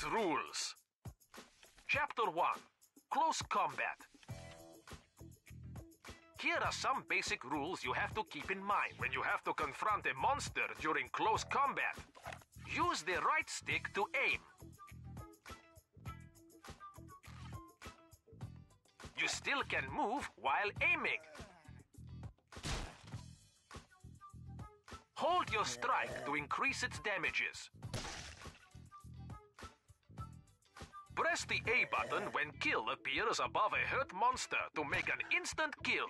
6 Rules. Chapter 1 Close Combat. Here are some basic rules you have to keep in mind when you have to confront a monster during close combat. Use the right stick to aim. You still can move while aiming. Hold your strike to increase its damages. Press the A button when kill appears above a hurt monster to make an instant kill.